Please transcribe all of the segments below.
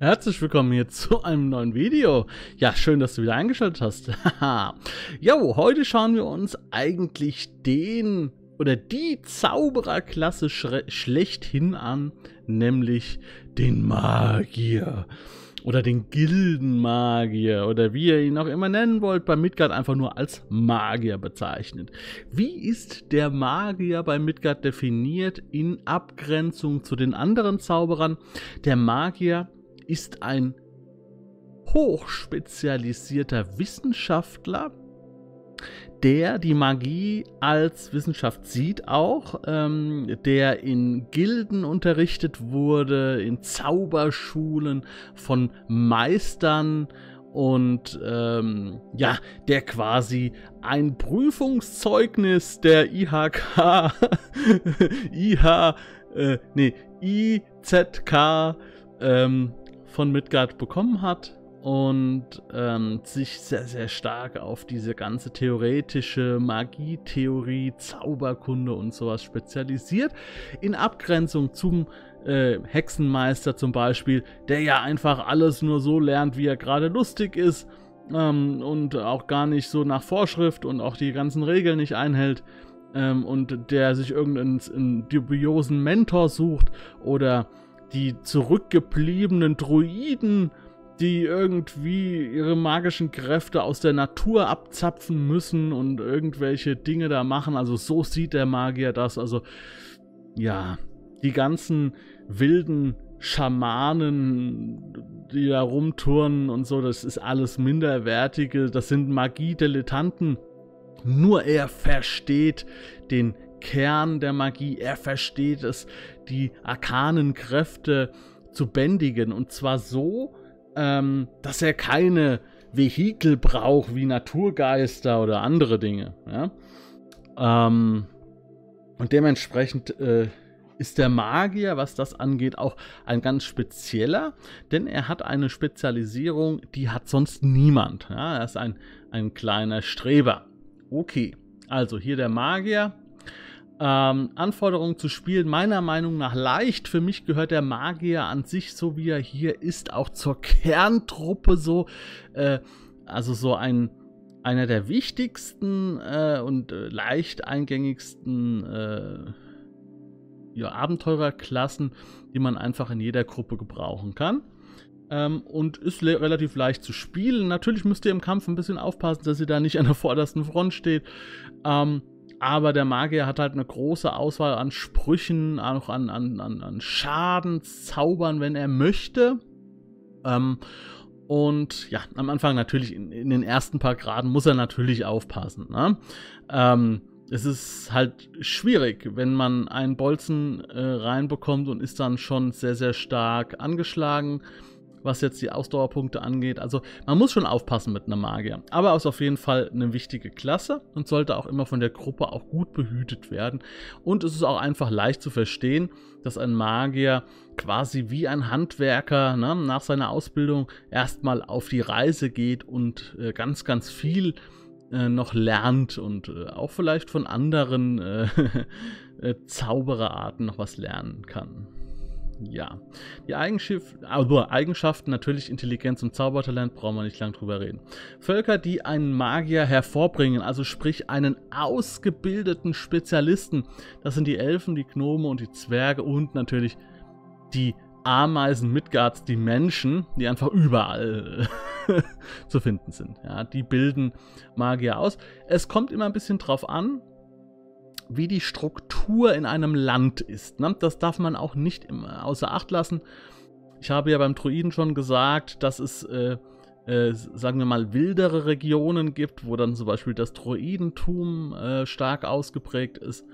Herzlich willkommen hier zu einem neuen Video. Ja, schön, dass du wieder eingeschaltet hast. ja, heute schauen wir uns eigentlich den oder die Zaubererklasse schlechthin an, nämlich den Magier oder den Gildenmagier oder wie ihr ihn auch immer nennen wollt, bei Midgard einfach nur als Magier bezeichnet. Wie ist der Magier bei Midgard definiert in Abgrenzung zu den anderen Zauberern? Der Magier ist ein hochspezialisierter Wissenschaftler, der die Magie als Wissenschaft sieht auch, ähm, der in Gilden unterrichtet wurde, in Zauberschulen von Meistern und ähm, ja, der quasi ein Prüfungszeugnis der IHK, IH, äh, nee, IZK ähm, von Midgard bekommen hat und ähm, sich sehr, sehr stark auf diese ganze theoretische Magietheorie, Zauberkunde und sowas spezialisiert. In Abgrenzung zum äh, Hexenmeister zum Beispiel, der ja einfach alles nur so lernt, wie er gerade lustig ist ähm, und auch gar nicht so nach Vorschrift und auch die ganzen Regeln nicht einhält. Ähm, und der sich irgendeinen dubiosen Mentor sucht oder die zurückgebliebenen Druiden, die irgendwie ihre magischen Kräfte aus der Natur abzapfen müssen und irgendwelche Dinge da machen. Also so sieht der Magier das. Also ja, die ganzen wilden Schamanen, die da rumturnen und so, das ist alles minderwertige, das sind Magie-Dilettanten. Nur er versteht den Kern der Magie. Er versteht es, die arkanen Kräfte zu bändigen. Und zwar so, ähm, dass er keine Vehikel braucht wie Naturgeister oder andere Dinge. Ja? Ähm, und dementsprechend äh, ist der Magier, was das angeht, auch ein ganz spezieller, denn er hat eine Spezialisierung, die hat sonst niemand. Ja? Er ist ein, ein kleiner Streber. Okay, also hier der Magier ähm, Anforderungen zu spielen, meiner Meinung nach leicht. Für mich gehört der Magier an sich, so wie er hier ist, auch zur Kerntruppe so. Äh, also so ein einer der wichtigsten äh, und äh, leicht eingängigsten äh, ja, Abenteurerklassen, die man einfach in jeder Gruppe gebrauchen kann. Ähm, und ist relativ leicht zu spielen. Natürlich müsst ihr im Kampf ein bisschen aufpassen, dass ihr da nicht an der vordersten Front steht. Ähm, aber der Magier hat halt eine große Auswahl an Sprüchen, auch an, an, an, an Schadenszaubern, wenn er möchte. Ähm, und ja, am Anfang natürlich, in, in, den ersten paar Graden muss er natürlich aufpassen. Ne? Ähm, es ist halt schwierig, wenn man einen Bolzen äh, reinbekommt und ist dann schon sehr, sehr stark angeschlagen was jetzt die Ausdauerpunkte angeht. Also man muss schon aufpassen mit einem Magier. Aber ist auf jeden Fall eine wichtige Klasse und sollte auch immer von der Gruppe auch gut behütet werden. Und es ist auch einfach leicht zu verstehen, dass ein Magier quasi wie ein Handwerker ne, nach seiner Ausbildung erstmal auf die Reise geht und äh, ganz, ganz viel äh, noch lernt und äh, auch vielleicht von anderen äh, Zaubererarten noch was lernen kann. Ja. Die also Eigenschaften, natürlich Intelligenz und Zaubertalent, brauchen wir nicht lange drüber reden. Völker, die einen Magier hervorbringen, also sprich einen ausgebildeten Spezialisten. Das sind die Elfen, die Gnome und die Zwerge und natürlich die Ameisen Midgards, die Menschen, die einfach überall zu finden sind. Ja, die bilden Magier aus. Es kommt immer ein bisschen drauf an, wie die Struktur in einem Land ist. Ne? Das darf man auch nicht außer Acht lassen. Ich habe ja beim Druiden schon gesagt, dass es, äh, äh, sagen wir mal, wildere Regionen gibt, wo dann zum Beispiel das Druidentum äh, stark ausgeprägt ist.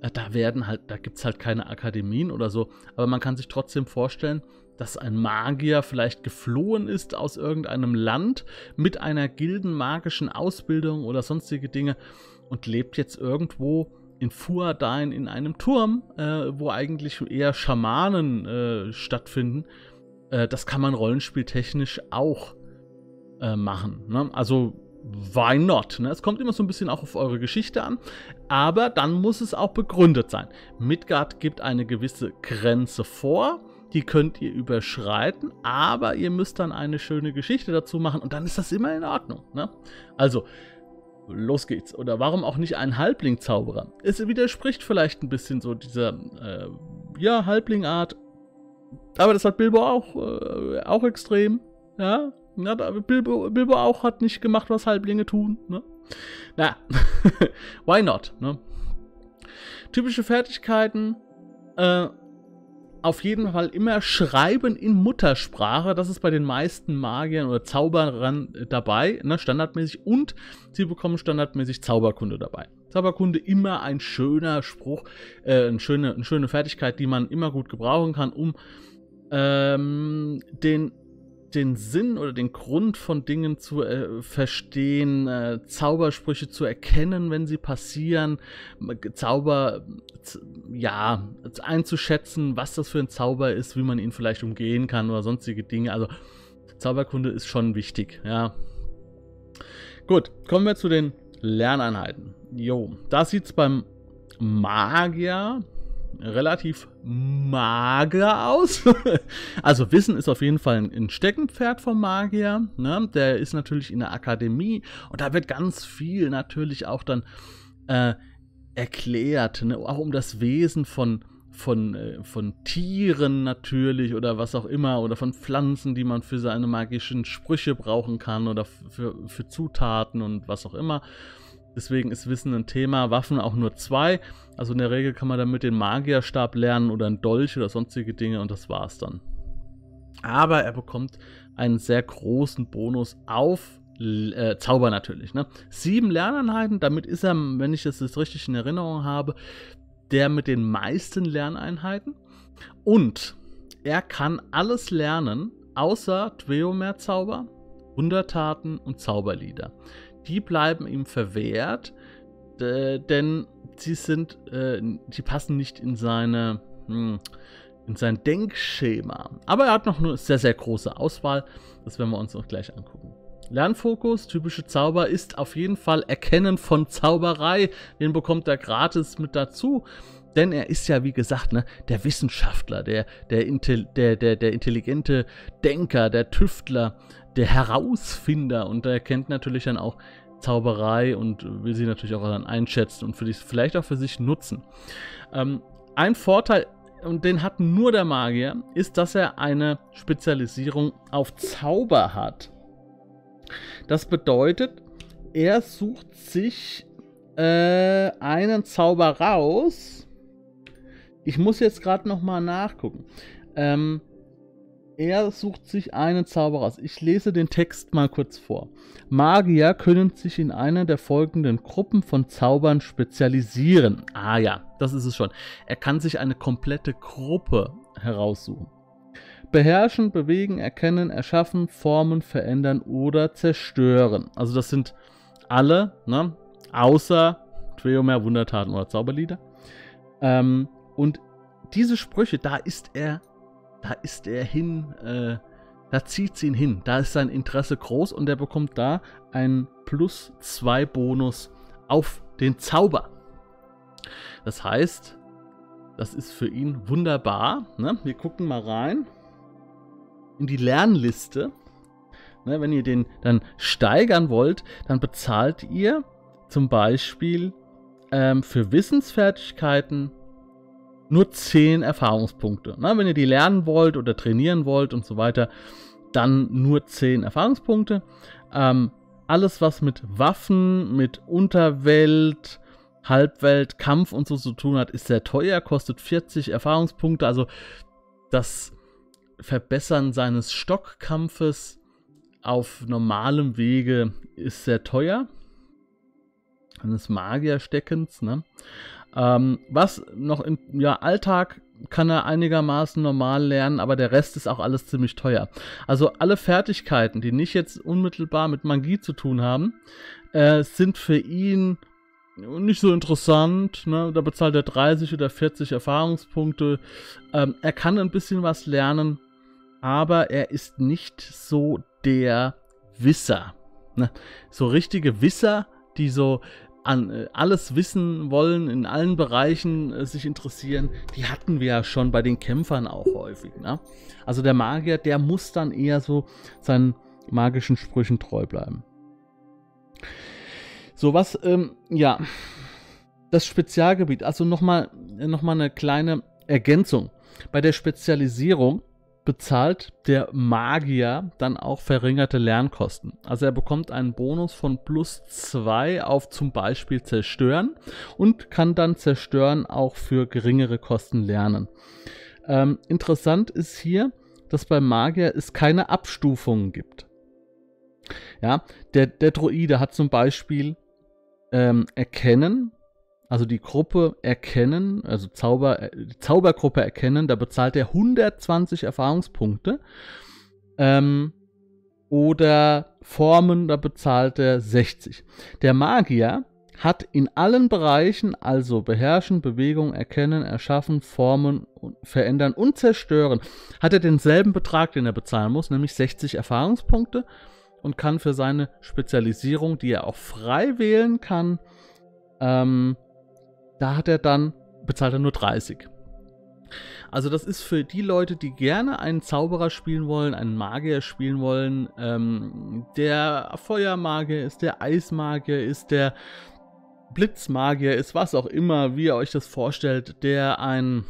Äh, da werden halt, da gibt es halt keine Akademien oder so, aber man kann sich trotzdem vorstellen, dass ein Magier vielleicht geflohen ist aus irgendeinem Land mit einer gildenmagischen Ausbildung oder sonstige Dinge und lebt jetzt irgendwo in Fuadain in einem Turm, äh, wo eigentlich eher Schamanen äh, stattfinden. Äh, das kann man rollenspieltechnisch auch äh, machen. Ne? Also, why not? Ne? Es kommt immer so ein bisschen auch auf eure Geschichte an, aber dann muss es auch begründet sein. Midgard gibt eine gewisse Grenze vor. die könnt ihr überschreiten, aber ihr müsst dann eine schöne Geschichte dazu machen und dann ist das immer in Ordnung. Ne? Also, los geht's. Oder warum auch nicht ein Halbling-Zauberer? Es widerspricht vielleicht ein bisschen so dieser, äh, ja, Halbling-Art. Aber das hat Bilbo auch, äh, auch extrem. Ja, ja Bilbo, Bilbo auch hat nicht gemacht, was Halblinge tun. Ne? Na, why not? Ne? Typische Fertigkeiten. Äh, auf jeden Fall immer Schreiben in Muttersprache. Das ist bei den meisten Magiern oder Zauberern äh, dabei, ne, standardmäßig. Und sie bekommen standardmäßig Zauberkunde dabei. Zauberkunde immer ein schöner Spruch, äh, eine, schöne, eine schöne Fertigkeit, die man immer gut gebrauchen kann, um ähm, den den Sinn oder den Grund von Dingen zu äh, verstehen, äh, Zaubersprüche zu erkennen, wenn sie passieren, Zauber, ja, einzuschätzen, was das für ein Zauber ist, wie man ihn vielleicht umgehen kann oder sonstige Dinge. Also Zauberkunde ist schon wichtig, ja. Gut, kommen wir zu den Lerneinheiten. Jo, da sieht es beim Magier relativ mager aus. also Wissen ist auf jeden Fall ein Steckenpferd vom Magier. Ne? Der ist natürlich in der Akademie und da wird ganz viel natürlich auch dann äh, erklärt, ne? auch um das Wesen von von, äh, von Tieren natürlich oder was auch immer oder von Pflanzen, die man für seine magischen Sprüche brauchen kann oder für, für Zutaten und was auch immer. Deswegen ist Wissen ein Thema. Waffen auch nur zwei. Also in der Regel kann man damit den Magierstab lernen oder ein Dolch oder sonstige Dinge und das war's dann. Aber er bekommt einen sehr großen Bonus auf äh, Zauber natürlich. Ne? Sieben Lerneinheiten, damit ist er, wenn ich das jetzt richtig in Erinnerung habe, der mit den meisten Lerneinheiten. Und er kann alles lernen, außer Dweomer-Zauber, Wundertaten und Zauberlieder die bleiben ihm verwehrt, äh, denn sie sind, äh, die passen nicht in seine, hm, in sein Denkschema. Aber er hat noch eine sehr, sehr große Auswahl. Das werden wir uns noch gleich angucken. Lernfokus, typische Zauber, ist auf jeden Fall Erkennen von Zauberei. Den bekommt er gratis mit dazu. Denn er ist ja, wie gesagt, ne, der Wissenschaftler, der, der, der, der, der intelligente Denker, der Tüftler, der Herausfinder. Und er kennt natürlich dann auch Zauberei und will sie natürlich auch dann einschätzen und für dich, vielleicht auch für sich nutzen. Ähm, ein Vorteil, und den hat nur der Magier, ist, dass er eine Spezialisierung auf Zauber hat. Das bedeutet, er sucht sich äh, einen Zauber raus. Ich muss jetzt gerade noch mal nachgucken. Ähm, er sucht sich einen Zauber aus. Ich lese den Text mal kurz vor. Magier können sich in einer der folgenden Gruppen von Zaubern spezialisieren. Ah ja, das ist es schon. Er kann sich eine komplette Gruppe heraussuchen. Beherrschen, bewegen, erkennen, erschaffen, formen, verändern oder zerstören. Also das sind alle, ne? außer Tweomer, Wundertaten oder Zauberlieder. Ähm, und diese Sprüche, da ist er da ist er hin, äh, da zieht sie ihn hin. Da ist sein Interesse groß und er bekommt da einen plus 2 Bonus auf den Zauber. Das heißt, das ist für ihn wunderbar. Ne? Wir gucken mal rein in die Lernliste. Ne, wenn ihr den dann steigern wollt, dann bezahlt ihr zum Beispiel ähm, für Wissensfertigkeiten nur 10 Erfahrungspunkte. Na, wenn ihr die lernen wollt oder trainieren wollt und so weiter, dann nur 10 Erfahrungspunkte. Ähm, alles, was mit Waffen, mit Unterwelt, Halbwelt, Kampf und so zu tun hat, ist sehr teuer, kostet 40 Erfahrungspunkte. Also das Verbessern seines Stockkampfes auf normalem Wege ist sehr teuer. Eines Magiersteckens, ne? Ähm, was noch im ja, Alltag kann er einigermaßen normal lernen, aber der Rest ist auch alles ziemlich teuer. Also alle Fertigkeiten, die nicht jetzt unmittelbar mit Magie zu tun haben, äh, sind für ihn nicht so interessant. Ne? Da bezahlt er 30 oder 40 Erfahrungspunkte. Ähm, er kann ein bisschen was lernen, aber er ist nicht so der Wisser. Ne? So richtige Wisser, die so an äh, alles wissen wollen, in allen Bereichen äh, sich interessieren, die hatten wir ja schon bei den Kämpfern auch häufig. Ne? Also der Magier, der muss dann eher so seinen magischen Sprüchen treu bleiben. So was, ähm, ja, das Spezialgebiet, also nochmal noch mal eine kleine Ergänzung. Bei der Spezialisierung bezahlt der Magier dann auch verringerte Lernkosten. Also er bekommt einen Bonus von plus 2 auf zum Beispiel Zerstören und kann dann Zerstören auch für geringere Kosten lernen. Ähm, interessant ist hier, dass beim Magier es keine Abstufungen gibt. Ja, der, der Droide hat zum Beispiel ähm, Erkennen, also die Gruppe erkennen, also Zauber, äh, Zaubergruppe erkennen, da bezahlt er 120 Erfahrungspunkte. Ähm, oder Formen, da bezahlt er 60. Der Magier hat in allen Bereichen, also beherrschen, Bewegung, erkennen, erschaffen, formen, verändern und zerstören, hat er denselben Betrag, den er bezahlen muss, nämlich 60 Erfahrungspunkte und kann für seine Spezialisierung, die er auch frei wählen kann, ähm, da hat er dann, bezahlt er nur 30. Also das ist für die Leute, die gerne einen Zauberer spielen wollen, einen Magier spielen wollen, ähm, der Feuermagier ist, der Eismagier ist, der Blitzmagier ist, was auch immer, wie ihr euch das vorstellt, der ein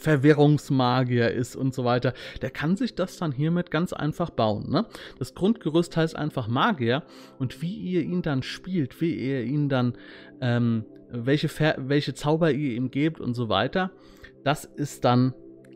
Verwirrungsmagier ist und so weiter, der kann sich das dann hiermit ganz einfach bauen. Ne? Das Grundgerüst heißt einfach Magier und wie ihr ihn dann spielt, wie ihr ihn dann ähm, welche, welche Zauber ihr ihm gebt und so weiter, das ist dann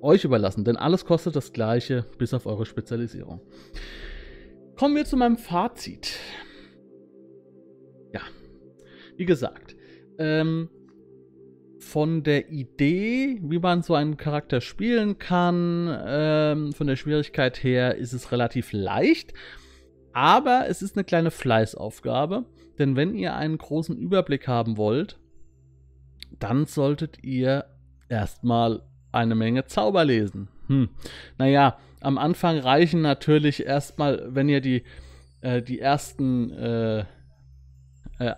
euch überlassen, denn alles kostet das gleiche, bis auf eure Spezialisierung. Kommen wir zu meinem Fazit. Ja, wie gesagt, ähm, von der Idee, wie man so einen Charakter spielen kann, ähm, von der Schwierigkeit her ist es relativ leicht, aber es ist eine kleine Fleißaufgabe. Denn wenn ihr einen großen Überblick haben wollt, dann solltet ihr erstmal eine Menge Zauber lesen. Hm. Naja, am Anfang reichen natürlich erstmal, wenn ihr die, äh, die ersten äh, äh,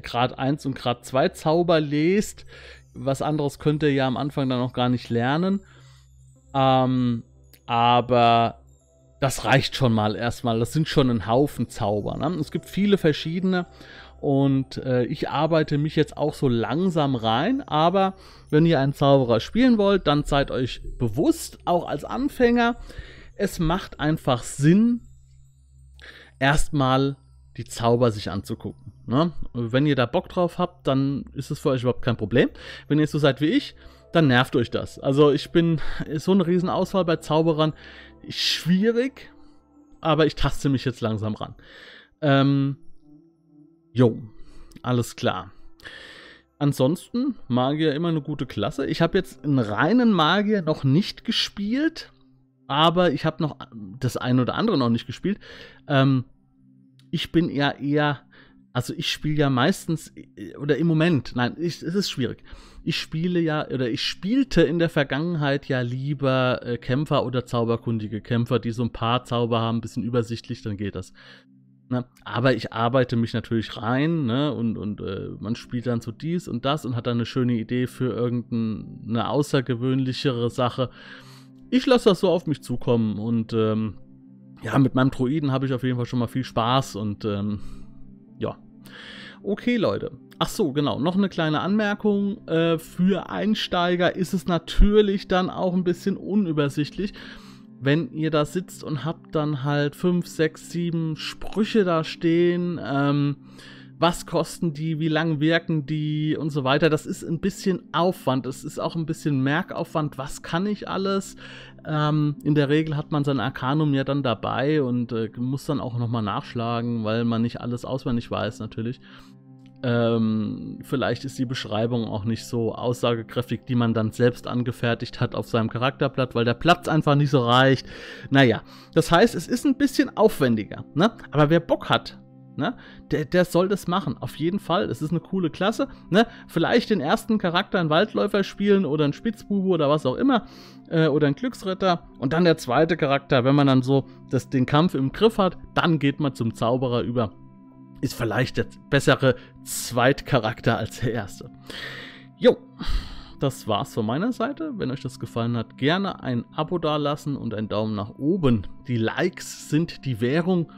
Grad 1 und Grad 2 Zauber lest. Was anderes könnt ihr ja am Anfang dann noch gar nicht lernen. Ähm, aber das reicht schon mal erstmal. Das sind schon ein Haufen Zauber. Ne? Es gibt viele verschiedene und äh, ich arbeite mich jetzt auch so langsam rein. Aber wenn ihr einen Zauberer spielen wollt, dann seid euch bewusst, auch als Anfänger, es macht einfach Sinn, erstmal die Zauber sich anzugucken. Ne? Wenn ihr da Bock drauf habt, dann ist es für euch überhaupt kein Problem. Wenn ihr so seid wie ich, dann nervt euch das. Also ich bin so eine Riesenauswahl bei Zauberern schwierig, aber ich taste mich jetzt langsam ran. Ähm, jo, alles klar. Ansonsten, Magier immer eine gute Klasse. Ich habe jetzt einen reinen Magier noch nicht gespielt, aber ich habe noch das ein oder andere noch nicht gespielt. Ähm, ich bin ja eher, also ich spiele ja meistens, oder im Moment, nein, ich, es ist schwierig ich spiele ja, oder ich spielte in der Vergangenheit ja lieber äh, Kämpfer oder zauberkundige Kämpfer, die so ein paar Zauber haben, ein bisschen übersichtlich, dann geht das. Ne? Aber ich arbeite mich natürlich rein, ne? Und, und äh, man spielt dann so dies und das und hat dann eine schöne Idee für irgendeine außergewöhnlichere Sache. Ich lasse das so auf mich zukommen und ähm, ja, mit meinem Druiden habe ich auf jeden Fall schon mal viel Spaß und ähm, ja. Okay, Leute. Ach so, genau. Noch eine kleine Anmerkung. Äh, für Einsteiger ist es natürlich dann auch ein bisschen unübersichtlich, wenn ihr da sitzt und habt dann halt 5, 6, 7 Sprüche da stehen. Ähm, was kosten die, wie lang wirken die und so weiter. Das ist ein bisschen Aufwand. Es ist auch ein bisschen Merkaufwand. Was kann ich alles? Ähm, in der Regel hat man sein Arcanum ja dann dabei und äh, muss dann auch nochmal nachschlagen, weil man nicht alles auswendig weiß natürlich. Ähm, vielleicht ist die Beschreibung auch nicht so aussagekräftig, die man dann selbst angefertigt hat auf seinem Charakterblatt, weil der Platz einfach nicht so reicht. Naja, das heißt, es ist ein bisschen aufwendiger. Ne? Aber wer Bock hat, ne, der, der soll das machen. Auf jeden Fall. Es ist eine coole Klasse. Ne? Vielleicht den ersten Charakter einen Waldläufer spielen oder einen Spitzbube oder was auch immer. Äh, oder einen Glücksritter. Und dann der zweite Charakter, wenn man dann so das, den Kampf im Griff hat, dann geht man zum Zauberer über ist vielleicht der bessere Zweitcharakter als der erste. Jo, das war's von meiner Seite. Wenn euch das gefallen hat, gerne ein Abo dalassen und einen Daumen nach oben. Die Likes sind die Währung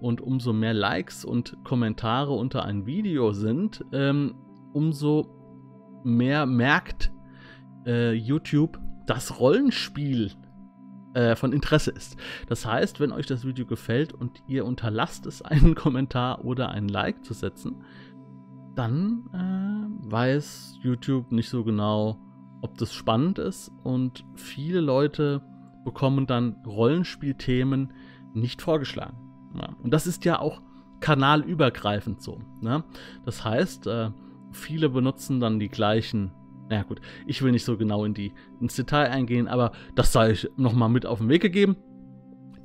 und umso mehr Likes und Kommentare unter ein Video sind, ähm, umso mehr merkt äh, YouTube, dass Rollenspiel äh, von Interesse ist. Das heißt, wenn euch das Video gefällt und ihr unterlasst es, einen Kommentar oder ein Like zu setzen, dann äh, weiß YouTube nicht so genau, ob das spannend ist und viele Leute bekommen dann Rollenspielthemen nicht vorgeschlagen. Ja, und das ist ja auch kanalübergreifend so. Ne? Das heißt, äh, viele benutzen dann die gleichen. Na gut, ich will nicht so genau in die, ins Detail eingehen, aber das sei ich nochmal mit auf den Weg gegeben.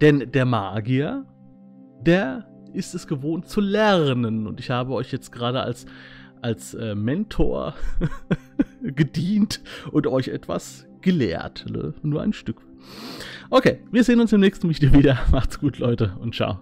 Denn der Magier, der ist es gewohnt zu lernen. Und ich habe euch jetzt gerade als, als äh, Mentor gedient und euch etwas gelehrt. Ne? Nur ein Stück. Okay, wir sehen uns im nächsten Video wieder. Macht's gut, Leute, und ciao.